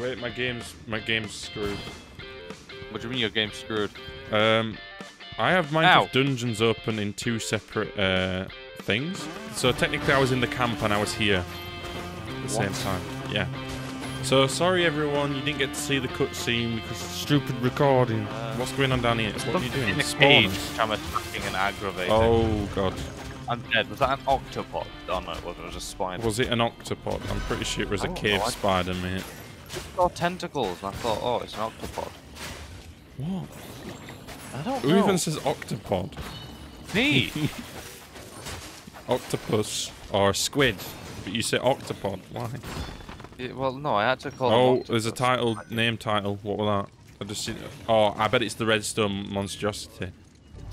Wait, my game's my game's screwed. What do you mean your game's screwed? Um, I have Ow. Dungeons open in two separate uh, things. So technically, I was in the camp and I was here at the same time. Yeah. So sorry, everyone, you didn't get to see the cutscene because stupid recording. Uh, What's going on down here? What are you doing? In a cage, which I'm attacking and aggravating. Oh god, I'm dead. Was that an octopod? Oh no, it wasn't. It was a spider. was it an octopod? I'm pretty sure it was a Oh, cave no, I- spider, mate. Saw tentacles, and I thought, oh, it's an octopod. What? I don't Who know. even says octopod? Me? Octopus or squid? But you say octopod. Why? Yeah, well, no, I had to call. Oh, there's a title, name title. What was that? I just seen. Oh, I bet it's the Redstone monstrosity.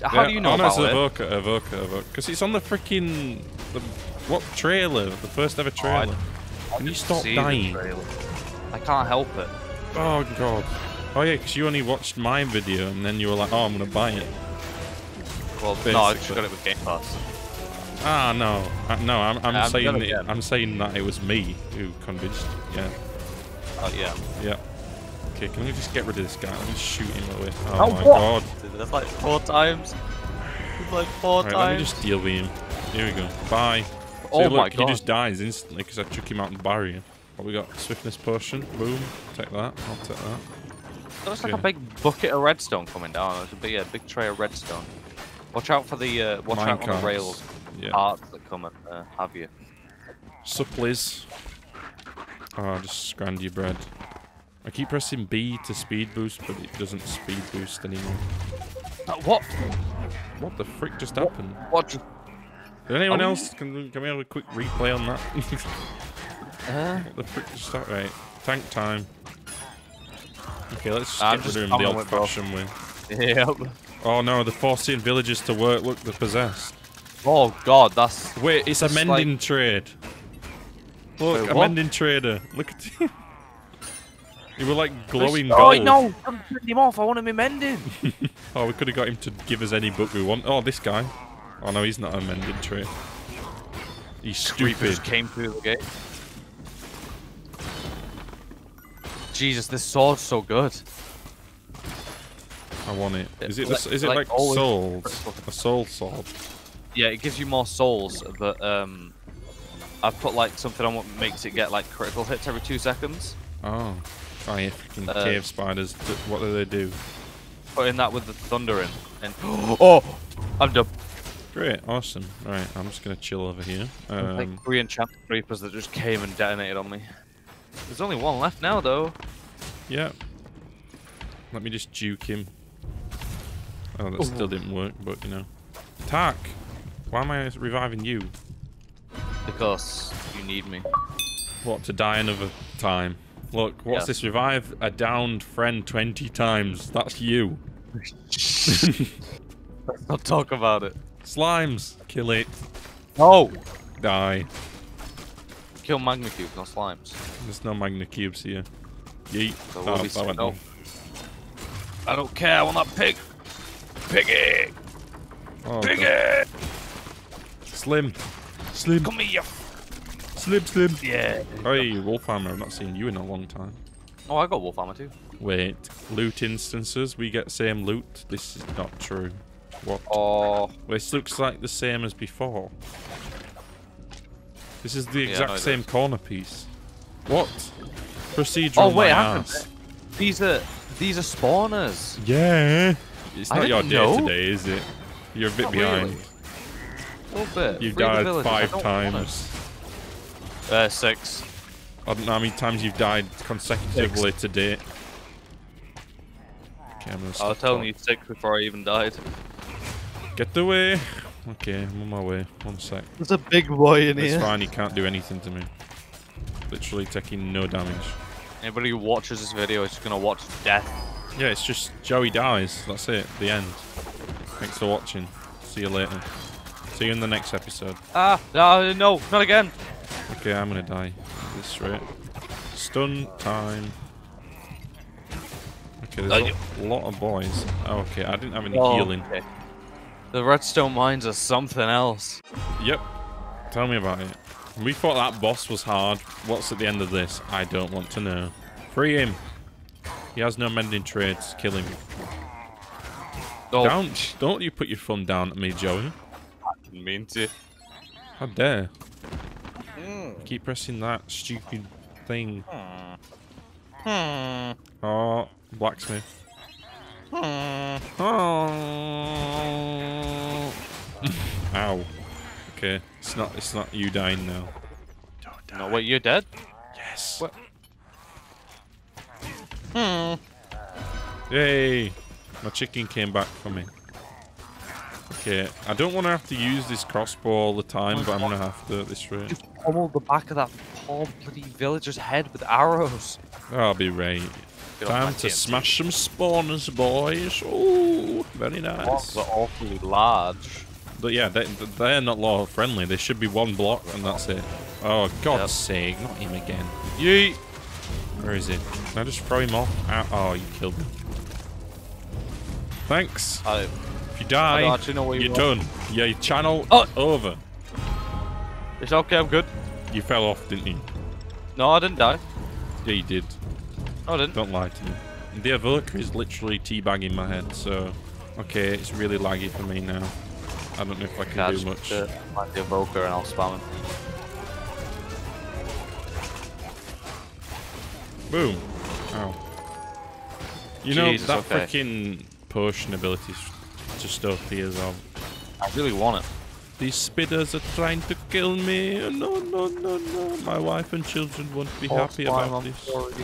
How Yeah, do you know oh, no, about it? Evoker, Evoker, Evoker. Because it's on the freaking the what trailer? The first ever Oh, I- trailer. Can you stop dying? Trailer. I can't help it. Oh god. Oh yeah, because you only watched my video and then you were like, oh, I'm gonna buy it. Well, no, I just got it with Game Pass. Ah no, uh, no, I'm, I'm I'm saying gonna it. I'm saying that it was me who convinced. Yeah, Oh yeah. yeah. Okay, can we just get rid of this guy? Let me shoot him away. Oh, Oh, my what? god. That's like four times. It's like four Right, let me just deal with him. Here we go. Bye. Oh See, my look, God. He just dies instantly because I took him out in the barrier. What we got? Swiftness potion. Boom. Take that. I'll take that. That looks like a big bucket of redstone coming down. It's a big, yeah, big tray of redstone. Watch out for the, uh, watch out on the rails. Yeah. Parts that come and uh, have you. Supplies. Oh, just scrand your bread. I keep pressing B to speed boost, but it doesn't speed boost anymore. Uh, what? What the frick just happened? What? Did anyone Oh. else? Can, can we have a quick replay on that? Uh, the frick just happened? Right. Tank time. Okay, let's just I'm get just rid of him the coming with both. old-fashioned way. yep. Oh no, they're forcing villagers to work. Look, they're possessed. Oh god, that's Wait, it's a It's like- mending trade. Look, Wait, a mending trader. Look at you. You were like glowing gold. Oh no! I'm turning him off. I want him in mending. Oh, we could have got him to give us any book we want. Oh, this guy. Oh no, he's not a mending trade. He's stupid. just came through the gate. Jesus, this sword's so good. I want it. Is it? Like- is it like like, souls? A soul sword. Yeah, it gives you more souls, but um, I've put like something on what makes it get like critical hits every two seconds. Oh. Oh yeah, freaking Uh, cave spiders. What do they do? Put in that with the thunder in, and oh, I'm done. Great, awesome. Right, I'm just gonna chill over here. Um, like three enchanted creepers that just came and detonated on me. There's only one left now, though. yeah. Let me just juke him. Oh, that still didn't work, but you know. Tak! Why am I reviving you? Because you need me. What, to die another time? Look, what's Yes. this? Revive a downed friend 20 times. That's you. Let's not talk about it. Slimes! Kill it. No! Die. Kill Magma Cube, not slimes. There's no Magma Cubes here. Yeet. Will Oh, be that some- went no. I don't care, I want that pig! Piggy! Oh, Piggy! God. Slim. Slim. Come here! Slim, slim. Yeah! Hey, Wolfhammer, I've not seen you in a long time. Oh, I got wolf armor too. Wait, loot instances, we get same loot? This is not true. What? Oh, This looks like the same as before. This is the Yeah, exact no, same corner piece. What? Procedural oh wait, my hang on. ass. These are these are spawners. Yeah. It's not your day know. today, is it? You're a bit Not behind. really. A little bit. You've Free died five times. Uh, six. I don't know how many times you've died consecutively to date. Okay, I'm gonna I was telling talking. you six before I even died. Get the way. Okay, I'm on my way. One sec. There's a big boy in here. It's fine, he can't do anything to me. Literally taking no damage. Anybody who watches this video is just gonna watch death. Yeah, it's just Joey dies. That's it. The end. Thanks for watching. See you later. See you in the next episode. Ah, no, no, not again. Okay, I'm gonna die. This straight. Stun time. Okay, there's a lot of boys. Oh, okay, I didn't have any Oh, healing. okay. The redstone mines are something else. Yep. Tell me about it. We thought that boss was hard. What's at the end of this? I don't want to know. Free him. He has no mending trades. Kill him. Oh, Don't, don't you put your thumb down at me, Joey. I didn't mean to. How dare. Hmm. Keep pressing that stupid thing. Hmm. Hmm. Oh, blacksmith. Oh. Ow. Okay, it's not. It's not you dying now. don't No, wait, you're dead? Yes. What? Hmm. Yay! My chicken came back for me. Okay, I don't want to have to use this crossbow all the time, but I'm gonna have to at this rate. You pummeled the back of that poor bloody villager's head with arrows. I'll be right. Get Time to TNT. smash some spawners, boys. Oh, very Blocks nice. are awfully large. But yeah, they, they're not law friendly. They should be one block and that's it. Oh, God's Yep. sake, not him again. Yeet! Where is he? Can I just throw him off? Ow. Oh, you killed him. Thanks. I, If you die, don't actually know where you you're are. done. Yeah, your channel Oh! over. It's okay, I'm good. You fell off, didn't you? No, I didn't die. Yeah, you did. No, I didn't. Don't lie to me. The evoker is literally teabagging my head, so... Okay, it's really laggy for me now. I don't know if I can Yeah, do much. uh, find the evoker and I'll spam him. Boom. Ow. You know, Jesus, that okay. freaking potion ability is just OP as well. I really want it. These spitters are trying to kill me. Oh, No, no, no, no. My wife and children won't be happy slime, about I'm this. sorry.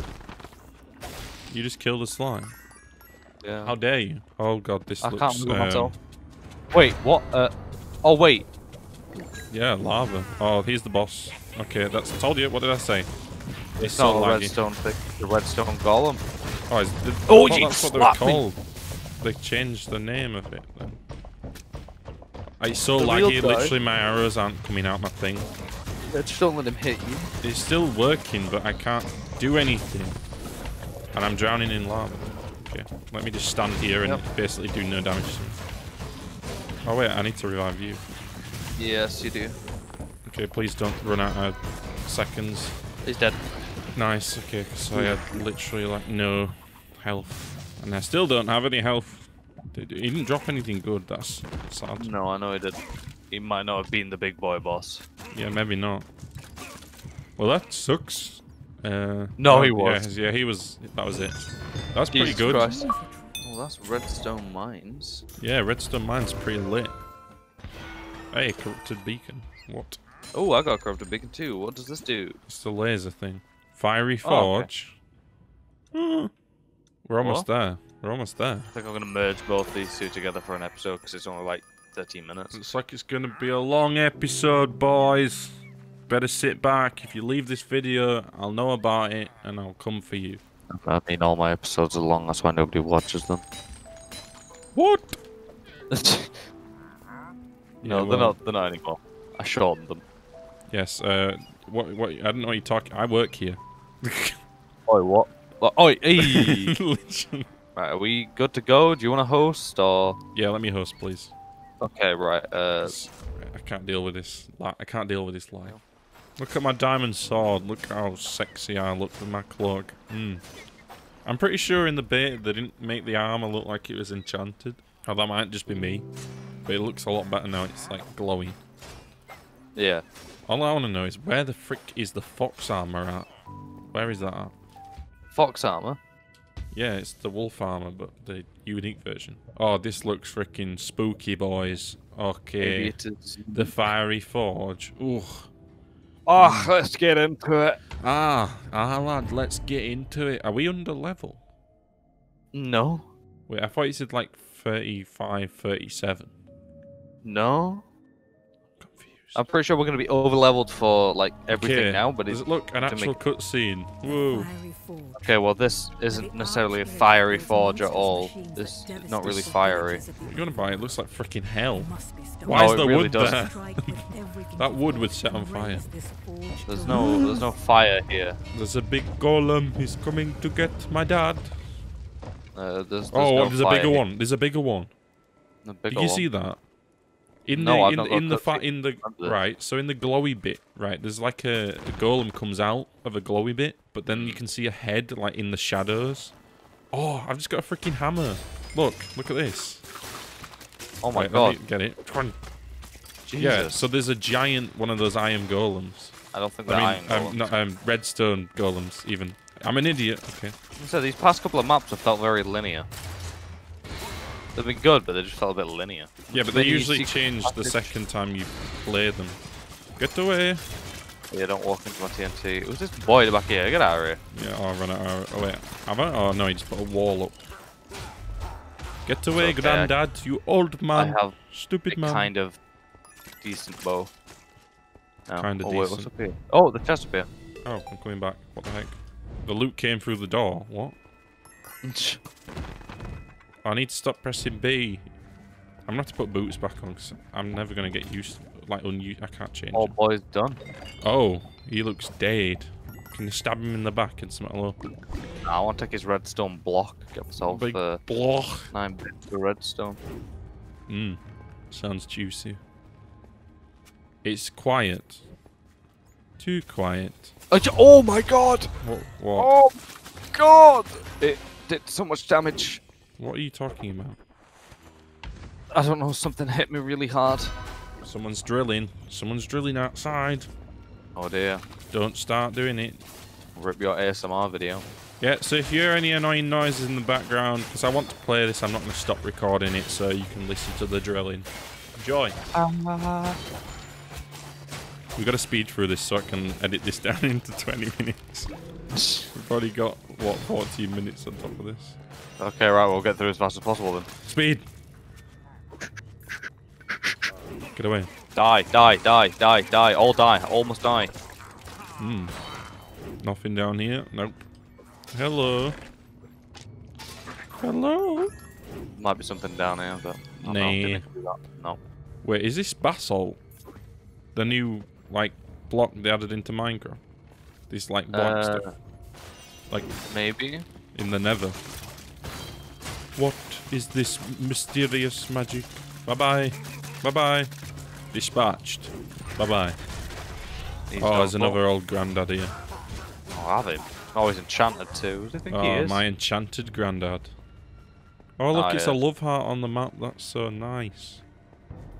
You just killed a slime. Yeah. How dare you? Oh god, this I looks... can't move um, myself. Wait, what? Uh, oh wait. Yeah, lava. Oh, he's the boss. Okay, that's... I told you. What did I say? It's, It's so not a laggy. redstone thing. The redstone golem. Oh, it's, the, Oh, you that's what they were slapped me. called. They changed the name of it then. It's so The laggy, literally my arrows aren't coming out my thing. Yeah, just don't let him hit you. It's still working, but I can't do anything. And I'm drowning in lava. Okay, let me just stand here and Yep. basically do no damage. Oh wait, I need to revive you. Yes, you do. Okay, please don't run out of seconds. He's dead. Nice, okay, because I had literally like no health. And I still don't have any health. He didn't drop anything good, that's sad. No, I know he did. He might not have been the big boy boss. Yeah, maybe not. Well, that sucks. Uh, No, he was. Yeah, yeah, he was. That was it. That's pretty good. Christ. Oh, that's redstone mines. Yeah, Redstone Mine's pretty lit. Hey, corrupted beacon. What? Oh, I got a corrupted beacon too. What does this do? It's the laser thing. Fiery Oh, okay. Forge. We're almost there. We're almost there. I think I'm gonna merge both these two together for an episode because it's only like 13 minutes. Looks like it's gonna be a long episode, boys. Better sit back. If you leave this video, I'll know about it and I'll come for you. I mean, all my episodes are long. That's why nobody watches them. What? no, Yeah, they're well, not. They're not anymore. I shortened them. Yes. Uh, what? What? I don't know what you're talking. I work here. Oi, what? Oi, hey. Right, are we good to go? Do you want to host or? yeah. Let me host, please. Okay, right. Uh, 'Cause I can't deal with this. I can't deal with this life. Look at my diamond sword. Look how sexy I look with my cloak. Mm. I'm pretty sure in the beta they didn't make the armor look like it was enchanted. Or that might just be me. But it looks a lot better now. It's like glowing. yeah. All I want to know is where the frick is the fox armor at? Where is that at? Fox armor. Yeah, it's the wolf armor, but the unique version. Oh, this looks freaking spooky, boys. Maybe Okay. it is. The fiery forge. Ooh. Oh, let's get into it. Ah, ah, lad, let's get into it. Are we under level? No. Wait, I thought you said like 35, 37. No. Confused. I'm pretty sure we're gonna be over leveled for like everything Okay, now, but Does it's it look an to actual make- cutscene? Whoa. okay. Well, this isn't necessarily a fiery forge at all. This is not really fiery. You're gonna buy it. Looks like freaking hell. No, Why is it the really wood does. there? That wood would set on fire. There's no, there's no fire here. There's a big golem. He's coming to get my dad. Uh, there's, there's oh, no there's a bigger here. one. There's a bigger one. A Did you one. see that? In No, the in, not in the fa- in the right, so in the glowy bit, right, there's like a, a golem comes out of a glowy bit, but then you can see a head like in the shadows. Oh, I've just got a freaking hammer. Look, look at this. Oh my Right, god. get it. Jesus. Yeah, so there's a giant one of those iron golems. I don't think they're I iron mean, um, golems. not um, redstone golems even. I'm an idiot. Okay. So these past couple of maps have felt very linear. They've been good, but they just felt a bit linear. Yeah, but they usually change the second time you play them. Get away. Yeah, don't walk into my TNT. It was this boy back here. Get out of here. Yeah, I'll run out. of- oh, oh wait, have I? Oh no, he just put a wall up. Get away, okay, I- granddad, you old man. I have Stupid a man. kind of decent bow. No. Kinda oh, wait, what's up here? Oh, the chest up here. Oh, I'm coming back. What the heck? The loot came through the door. What? I need to stop pressing B. I'm gonna have to put boots back on because I'm never gonna get used to like unused. I can't change. oh, it. boy's done. Oh, he looks dead. Can you stab him in the back and something low? Nah, I want to take his redstone block. Get myself Big uh, block. nine bits of redstone. Mmm. Sounds juicy. It's quiet. Too quiet. Oh my god! What? What? Oh god! It did so much damage. What are you talking about? I don't know, something hit me really hard. Someone's drilling. Someone's drilling outside. Oh dear. Don't start doing it. Rip your ASMR video. Yeah, so if you hear any annoying noises in the background, because I want to play this, I'm not going to stop recording it so you can listen to the drilling. Enjoy. Uh, We've got to speed through this so I can edit this down into 20 minutes. We've already got, what, 14 minutes on top of this. Okay, right, we'll get through as fast as possible then. Speed! Get away. Die, die, die, die, die, all die, almost die. Hmm. Nothing down here. Nope. Hello. Hello. Might be something down here, but I'm Nah. No. Wait, is this basalt? The new, like, block they added into Minecraft? This, like, black Uh, stuff? Like, Maybe. in the nether. What is this mysterious magic? Bye-bye. Bye-bye. Dispatched. Bye-bye. He's Oh, there's another old granddad here. Oh, have him. Oh, he's enchanted too. You think he Oh, is? my enchanted granddad. Oh, look, Ah, it's yeah. a love heart on the map. That's so nice.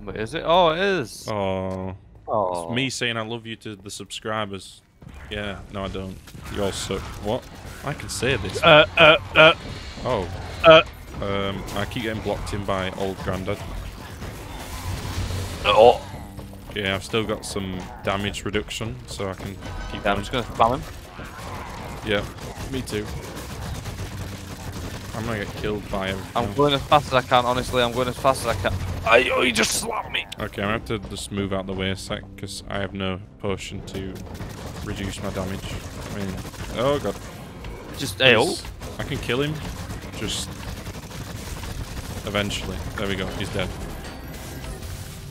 But is it? Oh, it is. Oh, Oh. it's me saying I love you to the subscribers. Yeah, no, I don't. You all suck. What? I can say this. Uh, uh, uh, Oh. uh. Um, I keep getting blocked in by old granddad. Oh. Yeah, I've still got some damage reduction, so I can keep Yeah, I'm just gonna spam him. Yeah, me too. I'm gonna get killed by everything. I'm going as fast as I can, honestly. I'm going as fast as I can. I, oh, he just slapped me. Okay, I'm gonna have to just move out the way a sec, because I have no potion to reduce my damage. I mean, oh god. Just, hey, oh. I can kill him, just eventually. There we go, he's dead.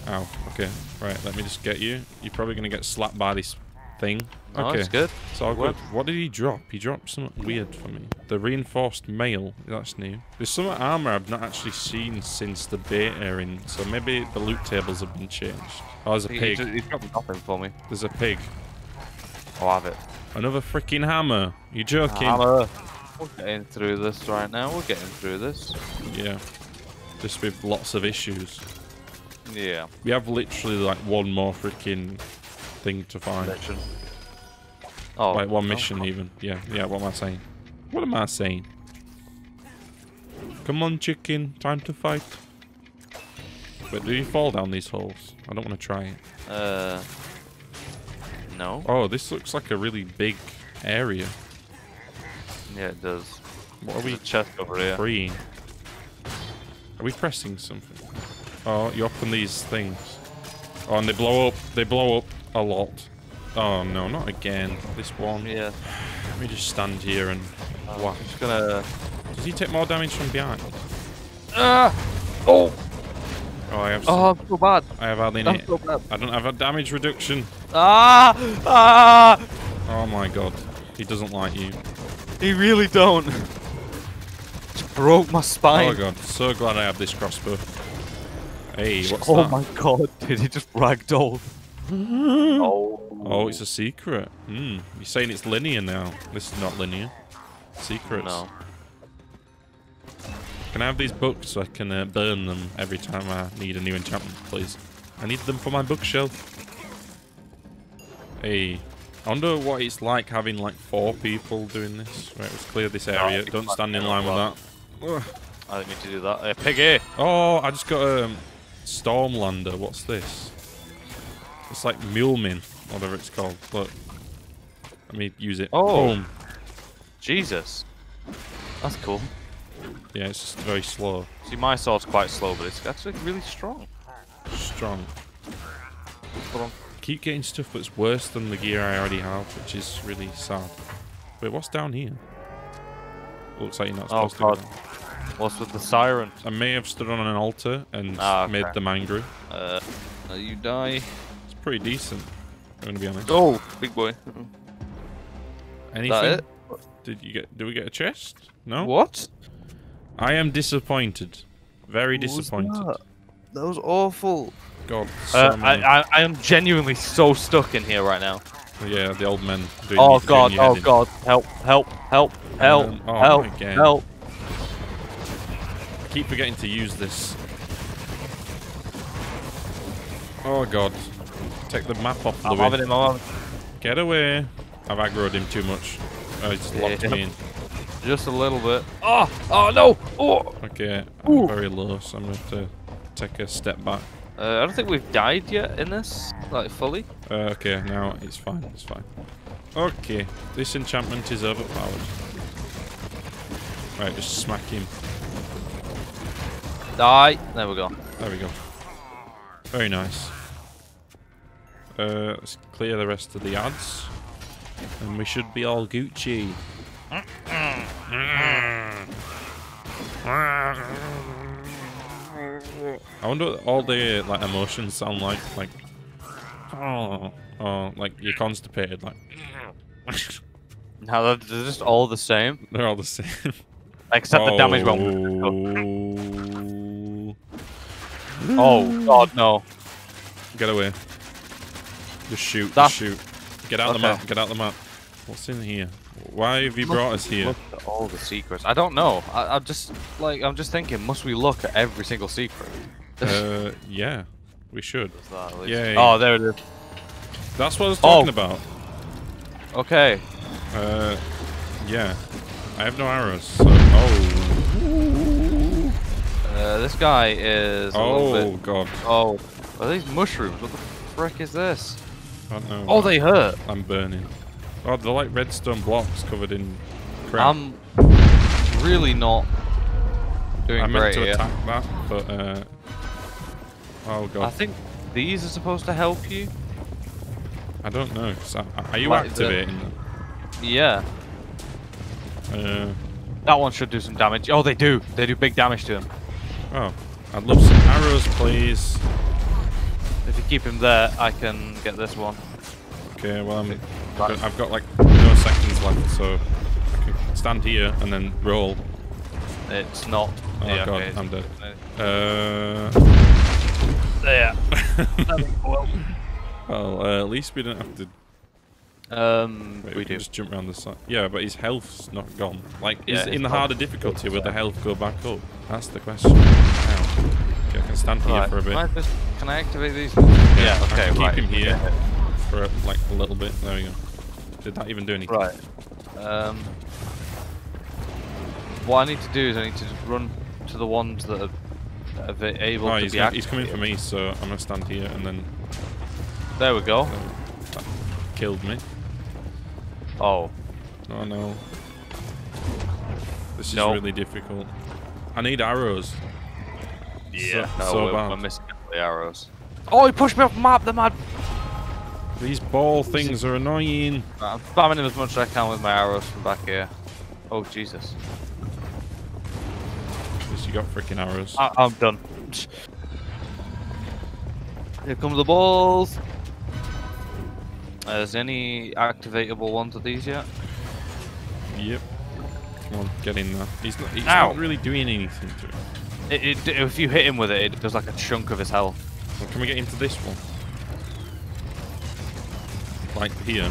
Ow, okay. Right, let me just get you. You're probably gonna get slapped by this thing. Oh, okay, that's good. it's all Work. good. What did he drop? He dropped something weird for me. The reinforced mail, that's new. There's some armor I've not actually seen since the beta in, so maybe the loot tables have been changed. Oh, there's a He, pig. he, he dropped nothing for me. There's a pig. I'll have it. Another freaking hammer. You joking? Hammer. We're getting through this right now. We're getting through this. Yeah. Just with lots of issues. Yeah. We have literally like one more freaking thing to find. Mission. Oh. Like one no. mission even. Yeah, yeah, what am I saying? What am I saying? Come on, chicken. Time to fight. But do you fall down these holes? I don't want to try it. Uh. No. Oh, this looks like a really big area. Yeah, it does. What are we a chest over here. freeing? Are we pressing something? Oh, you open these things. Oh, and they blow up. They blow up a lot. Oh no, not again. This one. Yeah. Let me just stand here and I'm just gonna. Does he take more damage from behind? Ah! Oh! Oh, I have. Oh, I'm so bad. I have hardly I'm any. so bad. I don't have a damage reduction. Ah! Ah! Oh my god, he doesn't like you. He really don't. Just broke my spine. Oh spine. god, so glad I have this crossbow. Hey, what's oh that? my god, did he just ragdoll? oh. Oh, it's a secret. Hmm. You're saying it's linear now. This is not linear. Secrets. No. Can I have these books so I can uh, burn them every time I need a new enchantment, please? I need them for my bookshelf. Hey, I wonder what it's like having like four people doing this. Right, let's clear this area. Don't stand in line with that. I didn't mean to do that. Hey, piggy! Oh, I just got a um, Stormlander. What's this? It's like Mulemin, whatever it's called. Look. Let me use it. Oh. Boom. Jesus. That's cool. Yeah, it's just very slow. See, my sword's quite slow, but it's actually really strong. Strong. Hold on. Keep getting stuff that's worse than the gear I already have, which is really sad. Wait, what's down here? Looks like you're not Oh, supposed God. to. Go. What's with the siren? I may have stood on an altar and Ah, okay. made them angry. Uh, you die. It's pretty decent. I'm gonna be honest. Oh, big boy. Anything? That it? Did you get? Did we get a chest? No. What? I am disappointed. Very What was disappointed. That? That was awful. God. So Uh, I, I, I am genuinely so stuck in here right now. yeah, the old men. Doing Oh god, your oh head god, help, help, help, help, Um, oh help, my help. I keep forgetting to use this. Oh god. Take the map off I'm Louis. having him, I'm Get away. I've aggroed him too much. Oh, he's locked Yeah. me in. Just a little bit. Oh, oh no! Oh! Okay, I'm Ooh. very low, so I'm going to have to take a step back. Uh, I don't think we've died yet in this, like fully. Uh, okay, now it's fine, it's fine. Okay, this enchantment is overpowered. Right, just smack him. Die. There we go. There we go. Very nice. Uh, let's clear the rest of the ads. And we should be all Gucci. I wonder what all the like emotions sound like. Like, oh, oh, like you're constipated. Like, Now they're just all the same, they're all the same. except the damage won't. Oh. Oh god, no. Get away. Just shoot, just shoot. Get out the map, get out the map. What's in here? Why have you brought us here? Look at all the secrets. I don't know. I, I'm just like I'm just thinking. Must we look at every single secret? Uh, yeah, we should. Is that at least- Yay. Oh, there it is. That's what I was Oh. talking about. Okay. Uh, yeah. I have no arrows. So, oh. Uh, this guy is. A Oh, bit... God. Oh. Are these mushrooms? What the frick is this? I don't know. Oh, they hurt. I'm burning. Oh, they're like redstone blocks covered in crap. I'm really not doing I meant to here. attack that, but, uh... Oh, God. I think these are supposed to help you. I don't know. I- Are you Like activating them? Yeah. Uh, That one should do some damage. Oh, they do. They do big damage to him. oh. I'd love some arrows, please. If you keep him there, I can get this one. Okay, well, I'm, Right. I've got like no seconds left, so I can stand here and then roll. It's not. Oh yeah, god, okay. I'm dead. Uh, There. well, uh, at least we don't have to. Um, Wait, we, we, can do. just jump around the side. Yeah, but his health's not gone. Like, Yeah, is in the harder difficulty, will the health go back up? That's the question. Okay, I can stand here Right. for a bit. Can I, just, can I activate these? Yeah, I okay, keep right. him here. For like a little bit. There we go. Did that even do anything? Right. Um, what I need to do is I need to just run to the ones that are, that are able Oh, to he's, be gonna, he's coming for me, so I'm gonna stand here and then There we go. that killed me. Oh, Oh no. This is No. really difficult. I need arrows. yeah. So, no, so we're, bad. we're missing the arrows. Oh, he pushed me off the map. The mad. These ball things are annoying. I'm spamming him as much as I can with my arrows from back here. Oh Jesus! At least you got freaking arrows. I I'm done. Here come the balls. Uh, is any activatable ones of these yet? Yep. Come on, get in there. He's not, he's Ow. not really doing anything to it. It, it, if you hit him with it, it does like a chunk of his health. Well, can we get into this one? Like here.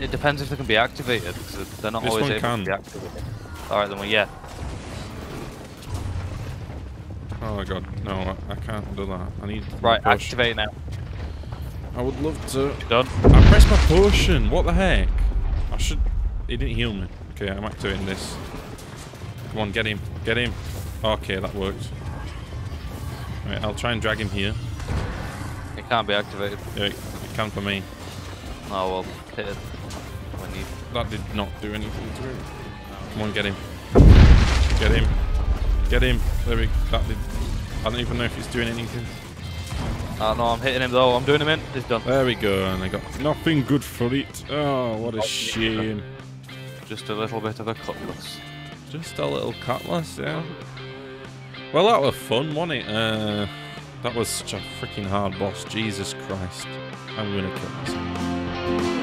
It depends if they can be activated, because they're not This always able can. to be activated. Alright, then well, yeah. Oh my god, no, I, I can't do that. I need Right, potion. activate now. I would love to. Done. I pressed my potion. What the heck? I should. He didn't heal me. Okay, I'm activating this. Come on, get him, get him. Okay, that worked. Right, I'll try and drag him here. It can't be activated. Yeah, it can for me. Oh well, hit it when you. That did not do anything to it. Come on, get him. Get him. Get him. There we. That did. I don't even know if he's doing anything. Oh no, I'm hitting him though. I'm doing him in. He's done. There we go, and I got nothing good for it. Oh, what a shame. Just a little bit of a cutlass. Just a little cutlass, yeah. Well, that was fun, wasn't it? Uh, that was such a freaking hard boss. Jesus Christ. I'm gonna kill myself. Thank you.